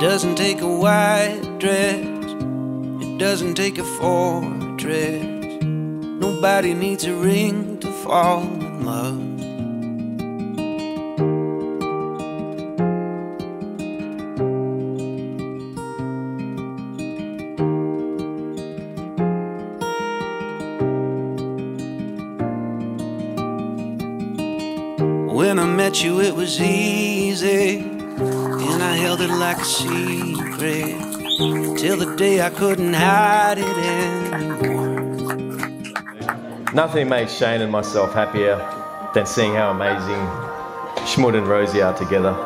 doesn't take a white dress, it doesn't take a fortress. Nobody needs a ring to fall in love. When I met you, it was easy, and I held it like a secret till the day I couldn't hide it anymore. Nothing makes Shane and myself happier than seeing how amazing Schmud and Rosie are together.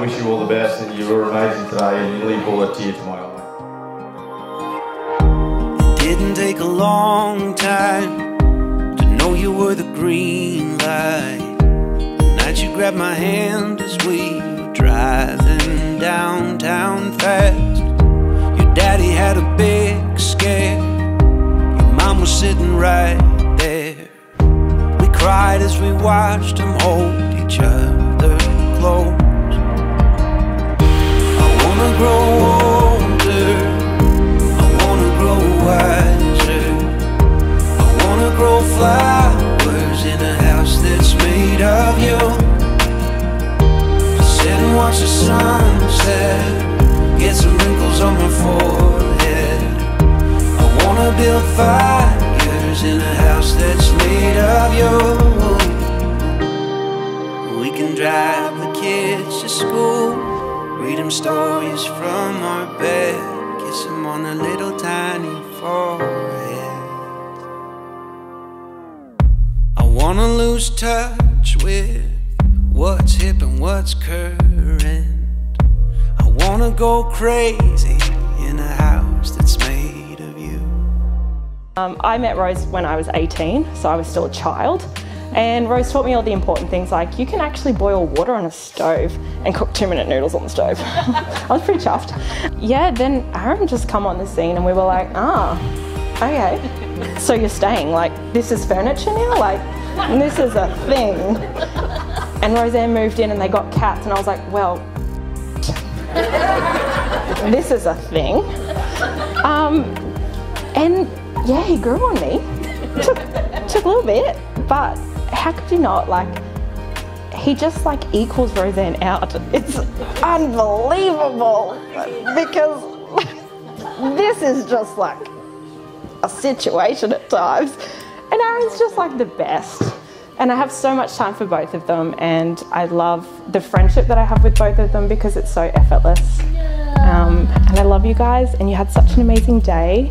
I wish you all the best and you were amazing today and you leave all a tear to my eye. Didn't take a long time to know you were the green light. The night you grabbed my hand as we were driving downtown fast. Your daddy had a big scare. Your mom was sitting right there. We cried as we watched them hold each other build fires in a house that's made of you. We can drive the kids to school, read them stories from our bed, kiss them on a little tiny forehead. I wanna lose touch with what's hip and what's current. I wanna go crazy in a house that's. Um, I met Rose when I was 18, so I was still a child. And Rose taught me all the important things like you can actually boil water on a stove and cook two minute noodles on the stove. I was pretty chuffed. Yeah, then Arron just come on the scene and we were like, ah, okay. So you're staying, like, this is furniture now? Like, this is a thing. And Rosanne moved in and they got cats, and I was like, well, this is a thing. Um, and yeah, he grew on me. took, took a little bit, but how could you not? Like, he just like equals Rosanne out. It's unbelievable because this is just like a situation at times. And Arron's just like the best. And I have so much time for both of them, and I love the friendship that I have with both of them because it's so effortless. Um, and I love you guys, and you had such an amazing day,